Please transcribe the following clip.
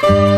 Música